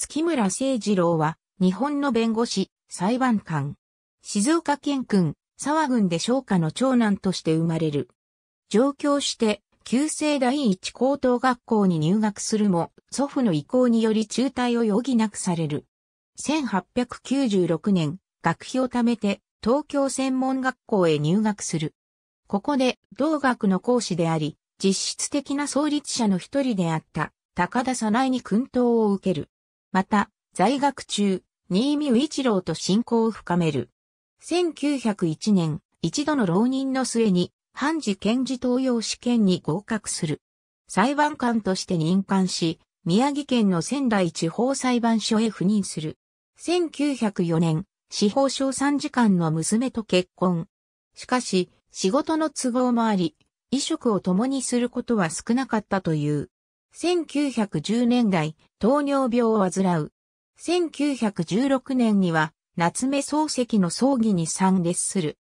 月村誠二郎は、日本の弁護士、裁判官。静岡県郡、沢郡で商家の長男として生まれる。上京して、旧制第一高等学校に入学するも、祖父の意向により中退を余儀なくされる。1896年、学費を貯めて、東京専門学校へ入学する。ここで、同学の講師であり、実質的な創立者の一人であった、高田早苗に訓導を受ける。また、在学中、新見一郎と親交を深める。1901年、一度の浪人の末に、判事検事東洋試験に合格する。裁判官として任官し、宮城県の仙台地方裁判所へ赴任する。1904年、司法省参事官の娘と結婚。しかし、仕事の都合もあり、衣食を共にすることは少なかったという。1910年代、糖尿病を患う。1916年には、夏目漱石の葬儀に参列する。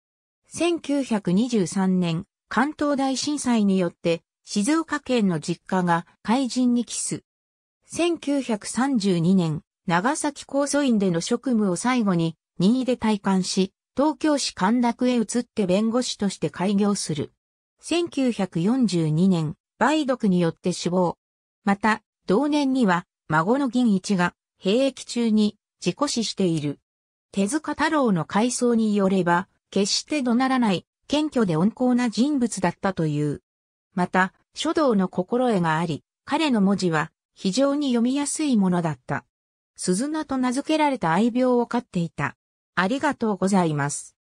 1923年、関東大震災によって、静岡県の実家が海人に帰す。1932年、長崎高祖院での職務を最後に、任意で退官し、東京市神田へ移って弁護士として開業する。1942年、梅毒によって死亡。また、同年には、孫の銀一が、兵役中に、自己死している。手塚太郎の回想によれば、決して怒鳴らない、謙虚で温厚な人物だったという。また、書道の心得があり、彼の文字は非常に読みやすいものだった。鈴名と名付けられた愛病を飼っていた。ありがとうございます。